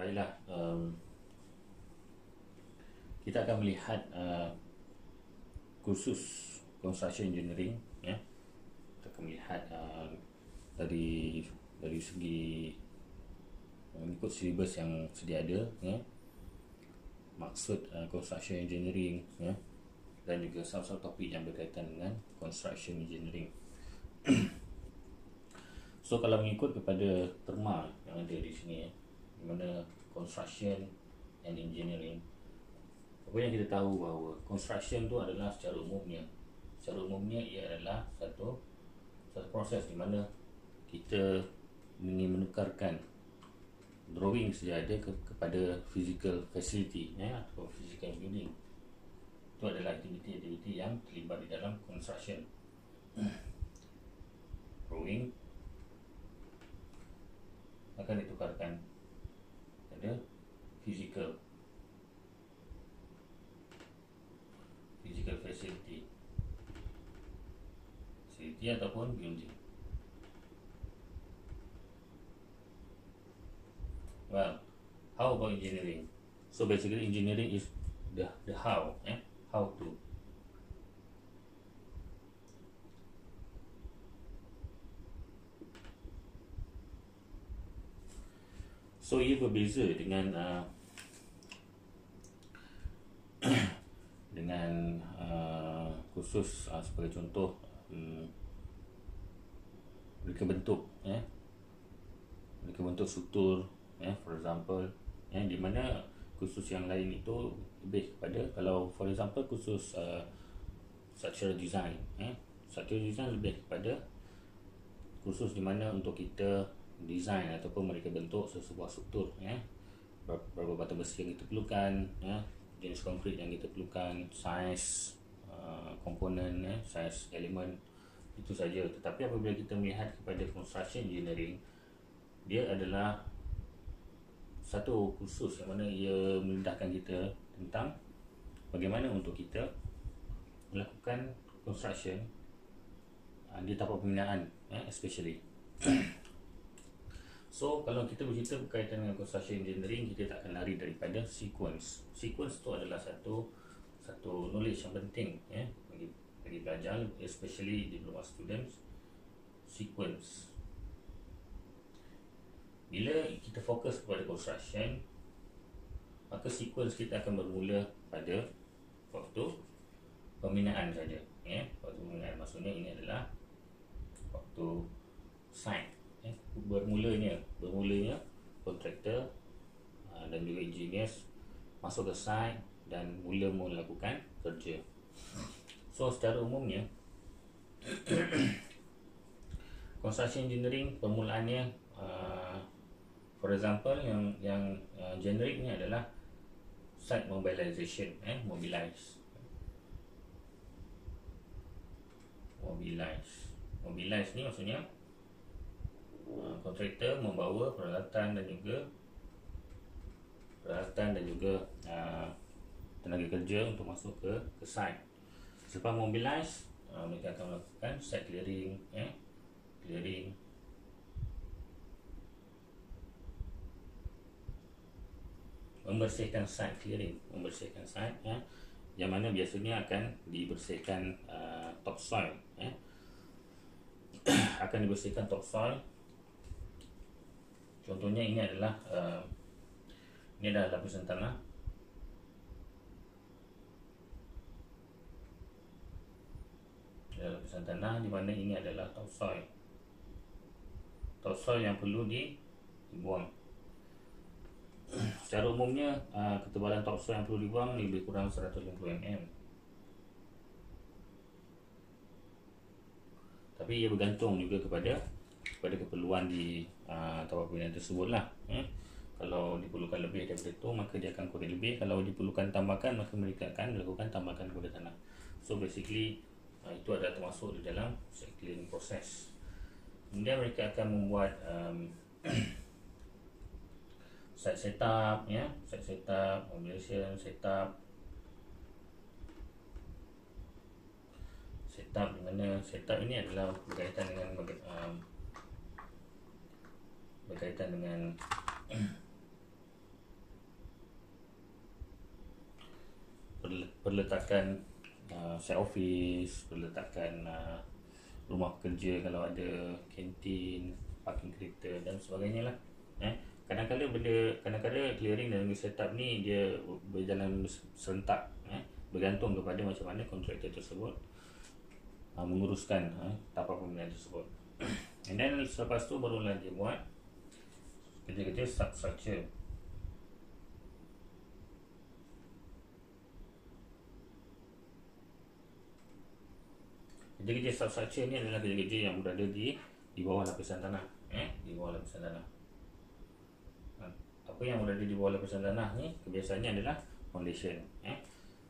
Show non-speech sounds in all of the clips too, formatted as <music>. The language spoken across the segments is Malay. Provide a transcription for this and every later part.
Baiklah, um, kita akan melihat uh, kursus construction engineering ya. Kita akan melihat uh, dari dari segi mengikut silibus yang sedia ada ya. Maksud uh, construction engineering ya dan juga salah-satu topik yang berkaitan dengan construction engineering. <clears throat> so kalau mengikut kepada terma yang ada di sini ya, di mana construction and engineering. Apa yang kita tahu bahawa construction tu adalah secara umumnya. Secara umumnya ia adalah satu satu proses di mana kita ingin menukarkan drawing saja ada ke, kepada physical facility ya atau physical building. Itu adalah aktiviti-aktiviti yang terlibat di dalam construction. Drawing akan ditukarkan pada physical. Physical facility. Facility ataupun building. Well how about engineering? So basically engineering is the the how eh how to So ia berbeza dengan uh, <coughs> dengan uh, khusus uh, sebagai contoh um, mereka bentuk ya eh? mereka bentuk struktur eh? for example eh? di mana khusus yang lain itu lebih kepada kalau for example khusus uh, structural design eh? structural design lebih kepada khusus di mana untuk kita design ataupun mereka bentuk sebuah struktur ya. Berapa bata besi yang kita perlukan ya. Jenis konkrit yang kita perlukan saiz uh, komponen ya. Saiz elemen itu saja. Tetapi apabila kita melihat kepada construction engineering dia adalah satu khusus yang mana ia memudahkan kita tentang bagaimana untuk kita melakukan construction uh, di tapak pembinaan ya, especially So kalau kita bercerita berkaitan dengan construction engineering kita tak akan lari daripada sequence. Sequence tu adalah satu satu knowledge yang penting ya bagi bagi pelajar especially diploma students sequence. Bila kita fokus kepada construction maka sequence kita akan bermula pada waktu pembinaan saja ya. Waktu pembinaan maksudnya ini adalah waktu site eh, bermulanya bermulanya kontraktor uh, dan juga engineers masuk ke site dan mula melakukan kerja. So secara umumnya <coughs> construction engineering permulaannya uh, for example yang yang uh, generic ni adalah site mobilization eh mobilize. Mobilize. Mobilize ni maksudnya kontraktor membawa peralatan dan juga peralatan dan juga uh, tenaga kerja untuk masuk ke ke site. Selepas mobilize, uh, mereka akan melakukan site clearing, ya, clearing. Membersihkan site clearing, membersihkan site, ya, yang mana biasanya akan dibersihkan uh, topsoil, ya. <coughs> akan dibersihkan topsoil Contohnya ini adalah uh, ini adalah lapisan tanah. lapisan tanah di mana ini adalah topsoil. Topsoil yang perlu dibuang. Secara umumnya uh, ketebalan topsoil yang perlu dibuang lebih kurang 150 mm. Tapi ia bergantung juga kepada kepada keperluan di uh, tapak pembinaan tersebut lah eh. kalau diperlukan lebih daripada itu maka dia akan korek lebih. Kalau diperlukan tambahkan maka mereka akan melakukan tambahkan kepada tanah. So basically uh, itu adalah termasuk di dalam clearing proses kemudian mereka akan membuat um, <coughs> site setup ya. Site setup mobilization setup. Setup di mana? Setup ini adalah berkaitan dengan um, berkaitan dengan perletakan uh, set office, perletakan uh, rumah kerja kalau ada kantin, parking kereta dan sebagainya lah. Eh, kadang-kadang benda kadang-kadang clearing dan setup ni dia berjalan serentak eh, bergantung kepada macam mana kontraktor tersebut uh, menguruskan eh, tapak pembinaan tersebut <coughs> and then selepas tu barulah dia buat kerja-kerja substructure Kerja-kerja substructure ni adalah kerja-kerja yang berada di di bawah lapisan tanah, eh, di bawah lapisan tanah. Ha, apa yang berada di bawah lapisan tanah ni kebiasaannya adalah foundation, eh.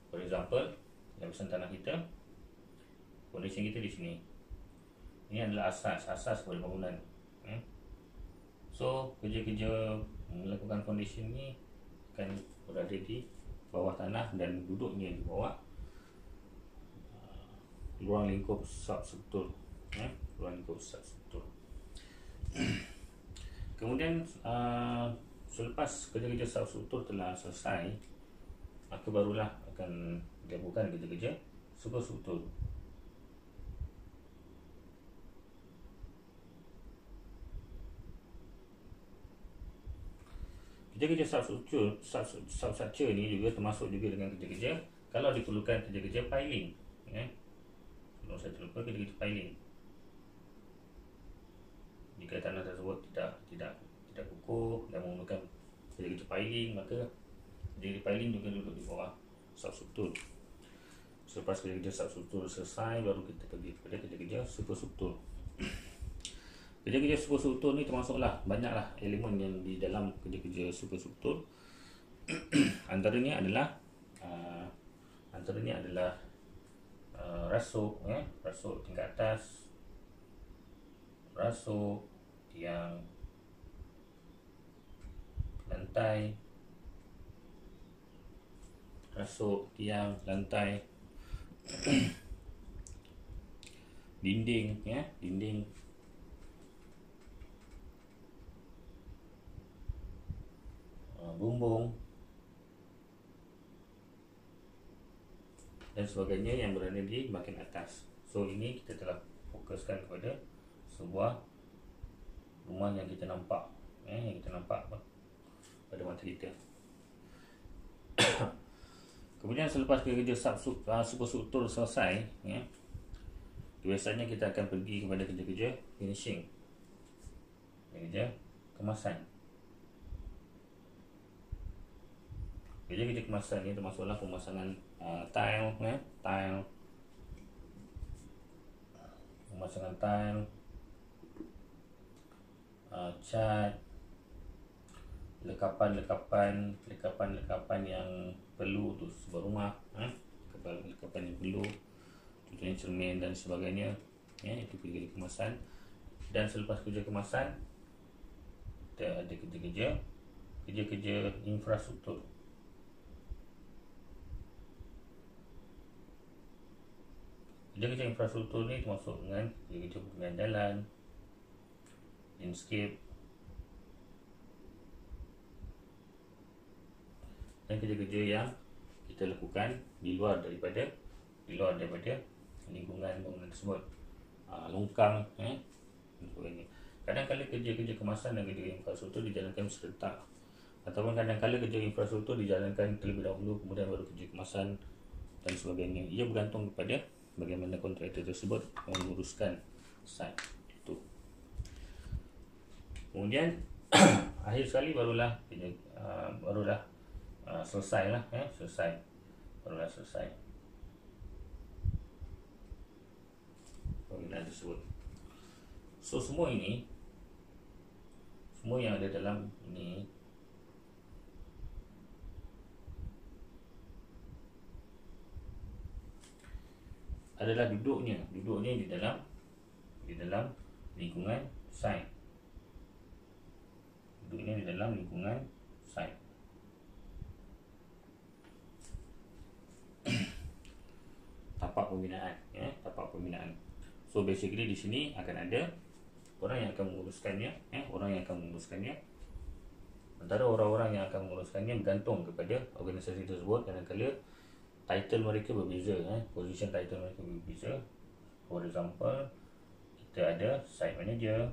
For example, lapisan tanah kita foundation kita di sini. Ini adalah asas, asas kepada bangunan. So, kerja-kerja melakukan foundation ni akan berada di bawah tanah dan duduknya di bawah ruang lingkup substruktur eh? ruang lingkup substruktur <clears throat> kemudian uh, selepas kerja-kerja substruktur telah selesai maka barulah akan dilakukan kerja-kerja superstruktur kerja-kerja substruktur ni juga termasuk juga dengan kerja-kerja kalau diperlukan kerja-kerja piling eh? kalau saya terlupa kita piling jika tanah tersebut tidak tidak tidak kukuh dan kita kita piling maka jadi piling juga duduk di bawah substruktur. Selepas kerja-kerja substruktur selesai baru kita pergi kepada kerja-kerja superstruktur kerja-kerja superstruktur ni termasuklah banyaklah elemen yang di dalam kerja-kerja superstruktur. <clears throat> Antaranya adalah uh, antaranya adalah uh, rasuk eh rasuk tingkat atas rasuk tiang lantai rasuk tiang lantai <clears throat> dinding ya dinding bumbung dan sebagainya yang berada di bahagian atas. So ini kita telah fokuskan kepada sebuah rumah yang kita nampak, eh, yang kita nampak pada mata kita. <coughs> Kemudian selepas kerja sub uh, superstruktur selesai, ya, biasanya kita akan pergi kepada kerja-kerja finishing, kerja kemasan. Kerja-kerja kemasan ini termasuklah pemasangan uh, tile ya tile. Pemasangan tile. Uh, cat. Lekapan-lekapan lekapan-lekapan yang perlu untuk sebuah rumah eh? lekapan yang perlu contohnya cermin dan sebagainya ya, itu kerja kemasan. Dan selepas kerja kemasan kita ada kerja-kerja. Kerja-kerja infrastruktur kerja-kerja infrastruktur ni termasuk dengan kerja-kerja pembangunan jalan landscape. Dan kerja-kerja yang kita lakukan di luar daripada di luar daripada lingkungan bangunan tersebut. Ha, longkang eh kadang-kadang kerja-kerja kemasan dan kerja infrastruktur dijalankan serentak. Ataupun kadang-kadang kerja infrastruktur dijalankan terlebih dahulu kemudian baru kerja kemasan dan sebagainya. Ia bergantung kepada bagaimana kontraktor tersebut menguruskan site itu. Kemudian <clears throat> akhir sekali barulah uh, barulah uh, selesai lah eh, selesai barulah selesai penggunaan tersebut. So semua ini semua yang ada dalam ini adalah duduknya. Duduknya di dalam di dalam lingkungan site. Duduknya di dalam lingkungan site. <coughs> Tapak pembinaan ya tapak pembinaan. So basically di sini akan ada orang yang akan menguruskannya eh orang yang akan menguruskannya. Antara orang-orang yang akan menguruskannya bergantung kepada organisasi tersebut. Kadang-kadang title mereka berbeza eh. Position title mereka berbeza. For example kita ada site manager.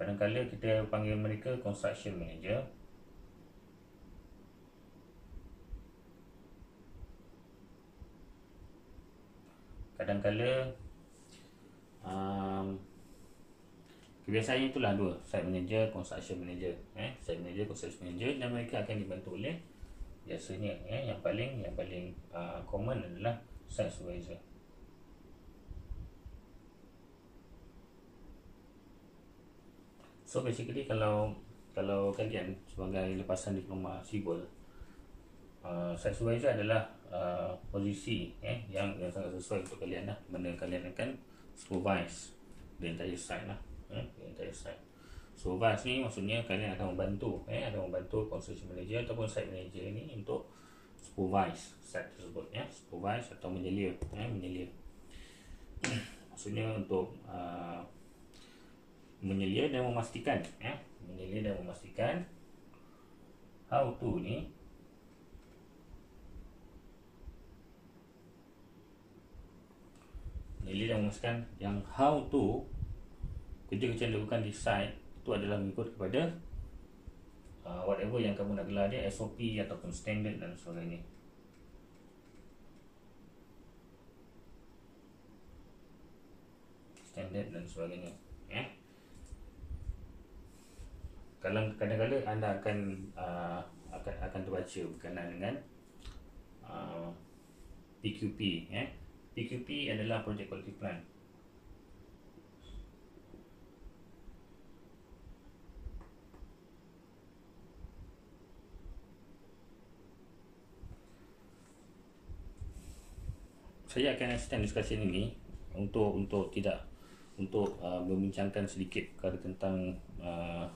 Kadang-kadang kita panggil mereka construction manager. Kadang-kadang um, kebiasaannya itulah dua. Site manager construction manager. Eh site manager construction manager dan mereka akan dibantu oleh biasanya eh yang paling yang paling uh, common adalah site supervisor. So basically kalau kalau kalian sebagai lepasan diploma civil uh, site supervisor adalah uh, posisi eh yang yang sangat sesuai untuk kalian lah. Mana kalian akan supervise the entire site lah eh, the entire site. Supervise ni maksudnya kalian akan membantu eh akan membantu construction manager ataupun site manager ni untuk supervise site tersebut ya. Supervise atau menyelia eh menyelia. <clears throat> Maksudnya untuk uh, menyelia dan memastikan ya. Menyelia dan memastikan how to ni menyelia dan memastikan yang how to kerja-kerja yang dilakukan di site itu adalah mengikut kepada uh, whatever yang kamu nak gelar dia SOP ataupun standard dan sebagainya standard dan sebagainya ya yeah kalau kadang-kadang anda akan uh, akan akan terbaca berkenaan dengan uh, PQP. Eh? PQP adalah project quality plan. Saya akan extend diskusi ini untuk untuk tidak untuk uh, membincangkan sedikit perkara tentang uh,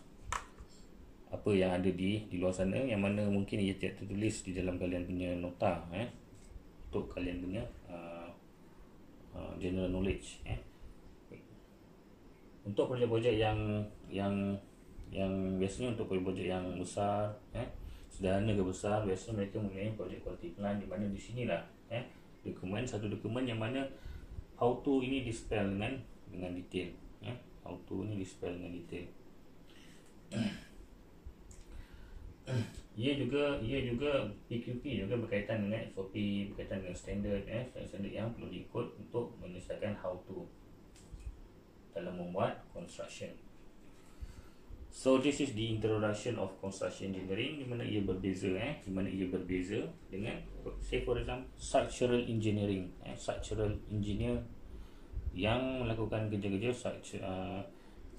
apa yang ada di di luar sana yang mana mungkin ia tidak tertulis di dalam kalian punya nota eh untuk kalian punya uh, uh, general knowledge eh. Untuk projek-projek yang yang yang biasanya untuk projek-projek yang besar eh sederhana ke besar biasanya mereka mempunyai projek quality plan di mana di sinilah eh dokumen satu dokumen yang mana how to ini di spell dengan dengan detail eh? How to ini di spell dengan detail. Ia juga ia juga PQP juga berkaitan dengan SOP berkaitan dengan standard eh? Standard yang perlu diikut untuk menyelesaikan how to. Dalam membuat construction so this is the introduction of construction engineering. Di mana ia berbeza eh? Di mana ia berbeza dengan say for example structural engineering eh? Structural engineer yang melakukan kerja-kerja structural, uh,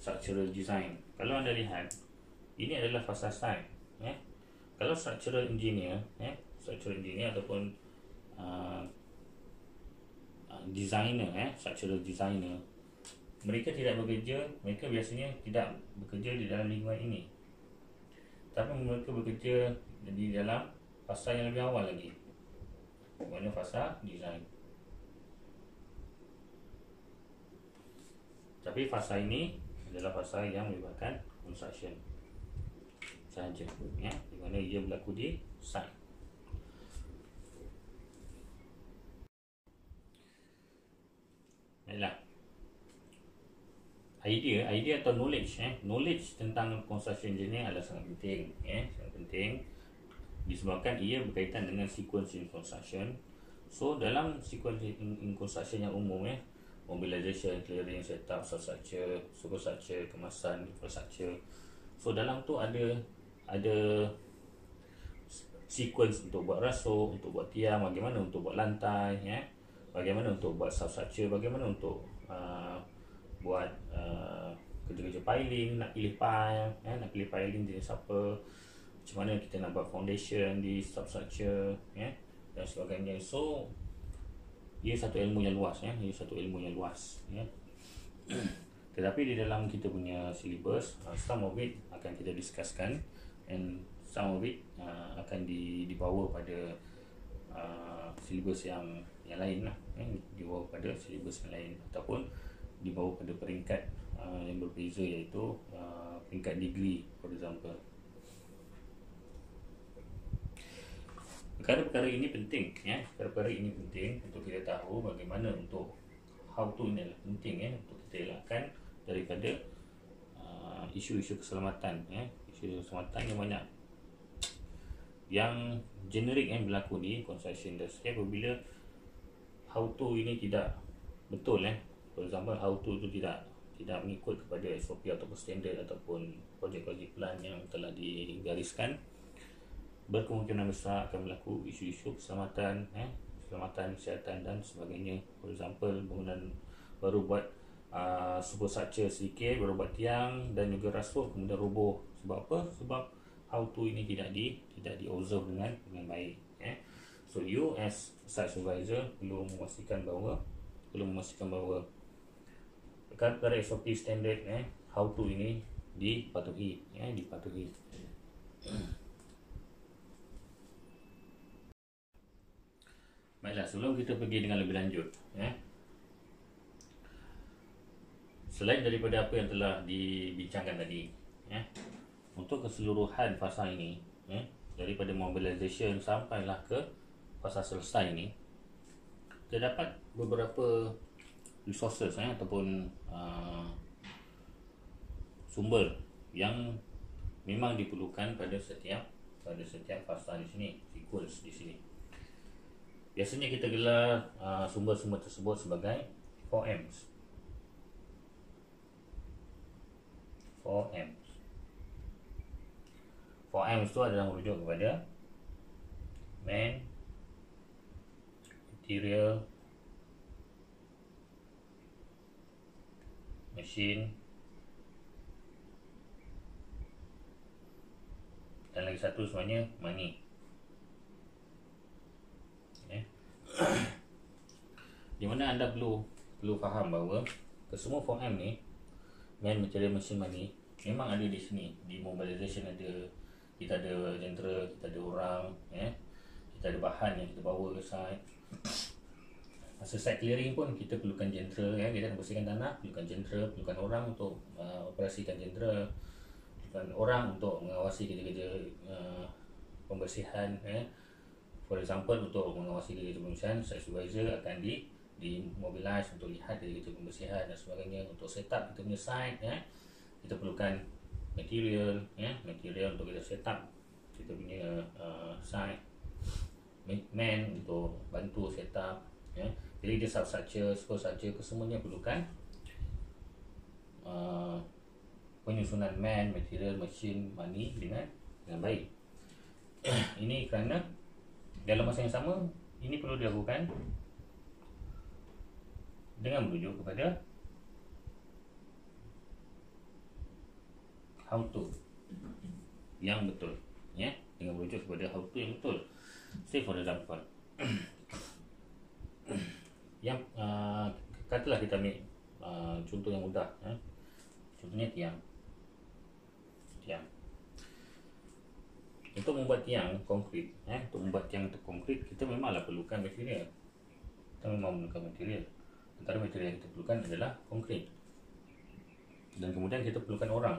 structural design. Kalau anda lihat ini adalah fasa site eh? Kalau structural engineer eh? Structural engineer ataupun uh, uh, designer eh? Structural designer mereka tidak bekerja mereka biasanya tidak bekerja di dalam lingkungan ini. Tapi mereka bekerja di dalam fasa yang lebih awal lagi. Mana fasa design. Tapi fasa ini adalah fasa yang melibatkan construction. Sahaja ya. Di mana ia berlaku di site. Baiklah. Idea, idea atau knowledge eh, knowledge tentang construction engineering adalah sangat penting eh, sangat penting disebabkan ia berkaitan dengan sequence in construction. So dalam sequence in, in construction yang umum eh, mobilization, clearing, setup, substructure, superstructure, kemasan, infrastructure. So dalam tu ada ada sequence untuk buat rasuk, untuk buat tiang, bagaimana untuk buat lantai, ya. Bagaimana untuk buat substructure, bagaimana untuk uh, buat uh, kerja-kerja piling, nak pilih pile, ya, nak pilih piling jenis apa. Macam mana kita nak buat foundation di substructure, ya, dan sebagainya. So, ia satu ilmu yang luas, ya. Ia satu ilmu yang luas, ya. <clears throat> Tetapi di dalam kita punya syllabus, uh, some of it akan kita discusskan and some of it uh, akan di, dibawa pada uh, syllabus yang yang lain lah eh, dibawa pada syllabus yang lain ataupun dibawa pada peringkat uh, yang berbeza iaitu uh, peringkat degree for example. Perkara-perkara ini penting ya. Perkara-perkara ini penting untuk kita tahu bagaimana untuk how to ini adalah penting ya untuk kita elakkan daripada uh, isu-isu keselamatan ya. Isu keselamatan yang banyak. Yang generik yang berlaku di construction industry apabila how to ini tidak betul eh for example how itu tidak tidak mengikut kepada SOP ataupun standard ataupun projek-projek plan yang telah digariskan. Berkemungkinan besar akan berlaku isu-isu keselamatan eh keselamatan kesihatan dan sebagainya. For example bangunan baru buat uh, superstructure sedikit baru buat tiang dan juga rasuk kemudian roboh. Sebab apa? Sebab how to ini tidak di tidak di observe dengan dengan baik eh. So you as site supervisor perlu memastikan bahawa perlu memastikan bahawa perkara SOP standard eh how to ini dipatuhi ya eh, dipatuhi Baiklah, sebelum kita pergi dengan lebih lanjut ya. Selain daripada apa yang telah dibincangkan tadi ya, Untuk keseluruhan fasa ini ya, Daripada mobilization sampailah ke fasa selesai ini Terdapat beberapa resources ya, Ataupun uh, sumber yang memang diperlukan pada setiap pada setiap fasa di sini, sequence di sini. Biasanya kita gelar uh, sumber-sumber tersebut sebagai 4Ms. 4Ms. 4Ms itu adalah merujuk kepada man, material, machine, dan lagi satu sebenarnya money. <coughs> di mana anda perlu perlu faham bahawa kesemua 4M ni man material machine money memang ada di sini. Di mobilization ada kita ada jentera kita ada orang ya. Kita ada bahan yang kita bawa ke site masa site clearing pun kita perlukan jentera ya. Kita nak bersihkan tanah perlukan jentera perlukan orang untuk uh, operasikan jentera perlukan orang untuk mengawasi kerja-kerja uh, pembersihan ya. For example untuk mengawasi kerja pembersihan site supervisor akan di di mobilize untuk lihat dari kerja pembersihan dan sebagainya untuk set up kita punya site ya. Kita perlukan material ya. Material untuk kita set up kita punya uh, site. Man untuk bantu set up ya jadi dia substructure substructure kesemuanya perlukan. Uh, penyusunan man material machine money dengan dengan baik. <clears throat> Ini kerana dalam masa yang sama ini perlu dilakukan dengan merujuk kepada how to yang betul ya? Dengan merujuk kepada how to yang betul. Say for example yang uh, katalah kita ambil uh, contoh yang mudah ya. contohnya tiang. Tiang. Untuk membuat tiang konkrit eh, untuk membuat tiang untuk konkrit kita memanglah perlukan material. Kita memang perlukan material. Antara material yang kita perlukan adalah konkrit. Dan kemudian kita perlukan orang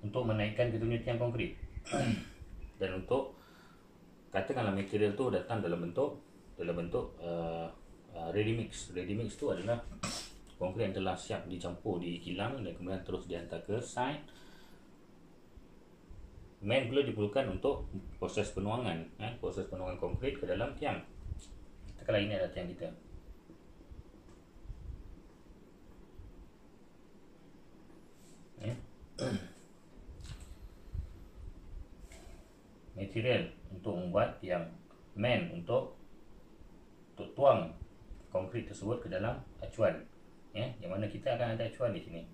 untuk menaikkan kita punya tiang konkrit. <clears throat> Dan untuk katakanlah material tu datang dalam bentuk dalam bentuk uh, uh, ready mix ready mix tu adalah konkrit yang telah siap dicampur di kilang dan kemudian terus dihantar ke site. Man pula diperlukan untuk proses penuangan eh, proses penuangan konkrit ke dalam tiang. Katakanlah ini adalah tiang kita. Eh. material untuk membuat tiang. Man untuk untuk tuang konkrit tersebut ke dalam acuan. Ya, yang mana kita akan ada acuan di sini.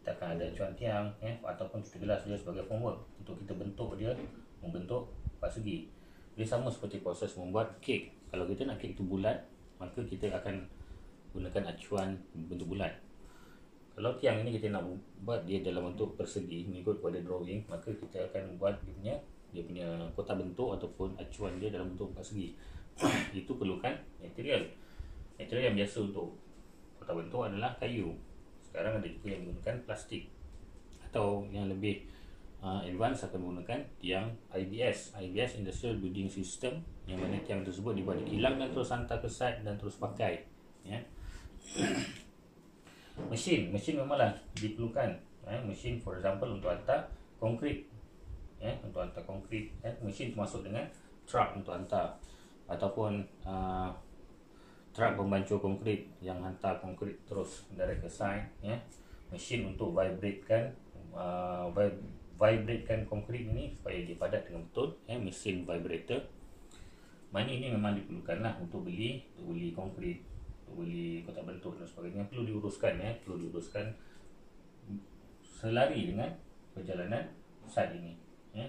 Kita akan ada cuan tiang ya, ataupun kita gelas dia sebagai formwork untuk kita bentuk dia membentuk persegi dia sama seperti proses membuat kek. Kalau kita nak kek itu bulat maka kita akan gunakan acuan bentuk bulat. Kalau tiang ini kita nak buat dia dalam bentuk persegi mengikut pada drawing maka kita akan buat dia punya dia punya kotak bentuk ataupun acuan dia dalam bentuk persegi. <coughs> Itu perlukan material material yang biasa untuk kotak bentuk adalah kayu. Sekarang ada juga yang menggunakan plastik. Atau yang lebih uh, advance akan menggunakan tiang IBS IBS Industrial Building System yang mana tiang tersebut dibuat di kilang dan terus hantar ke site dan terus pakai ya. <coughs> Mesin. Mesin memanglah diperlukan eh, mesin for example untuk hantar konkrit eh, untuk hantar konkrit eh, mesin termasuk dengan truck untuk hantar. Ataupun uh, truck pembancur konkrit yang hantar konkrit terus dari ke site ya. Mesin untuk vibratekan uh, vibratekan konkrit ini supaya dia padat dengan betul ya. Mesin vibrator. Money ini memang diperlukan lah untuk beli untuk beli konkrit untuk beli kotak bentuk dan sebagainya. Perlu diuruskan ya. Perlu diuruskan selari dengan perjalanan site ini ya.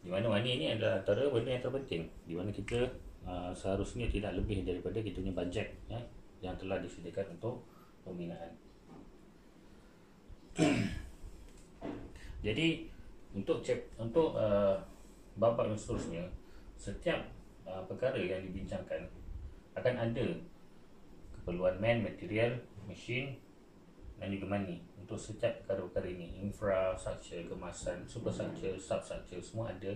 Di mana money ini adalah antara benda yang terpenting. Di mana kita uh, seharusnya tidak lebih daripada kita punya bajet ya, yang telah disediakan untuk pembinaan. <clears throat> Jadi untuk cek untuk uh, babak yang seterusnya setiap uh, perkara yang dibincangkan akan ada keperluan man, material, mesin dan juga money untuk setiap perkara-perkara ini infrastruktur, kemasan, superstructure, substructure semua ada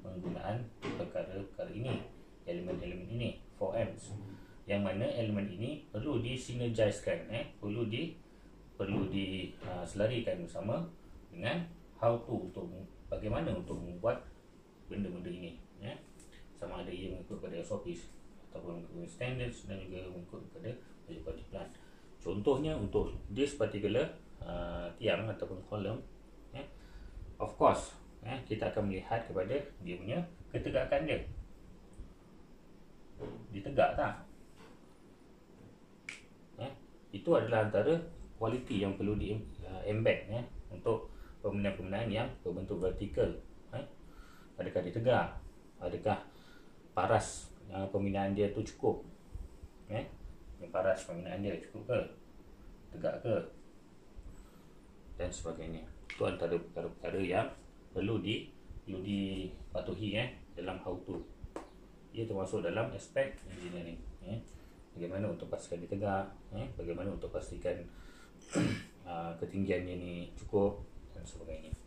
penggunaan perkara-perkara ini elemen-elemen ini 4Ms yang mana elemen ini perlu disinergiskan eh? Perlu di perlu diselarikan uh, bersama dengan how to untuk bagaimana untuk membuat benda-benda ini ya sama ada ia mengikut pada SOPs ataupun mengikut standards dan juga mengikut pada quality plan contohnya untuk this particular uh, tiang ataupun column ya of course ya kita akan melihat kepada dia punya ketegakan dia ditegak tak ya, itu adalah antara kualiti yang perlu di uh, embed ya, untuk pembinaan-pembinaan yang berbentuk vertikal ya. adakah dia tegak adakah paras uh, pembinaan dia tu cukup? Yang paras pembinaan dia cukup ke? Tegak ke? Dan sebagainya. Itu antara perkara-perkara yang perlu di perlu dipatuhi ya, dalam how to ia termasuk dalam aspek engineering ya. bagaimana untuk pastikan dia tegak ya. bagaimana untuk pastikan uh, <clears throat> ketinggiannya ni cukup dan sebagainya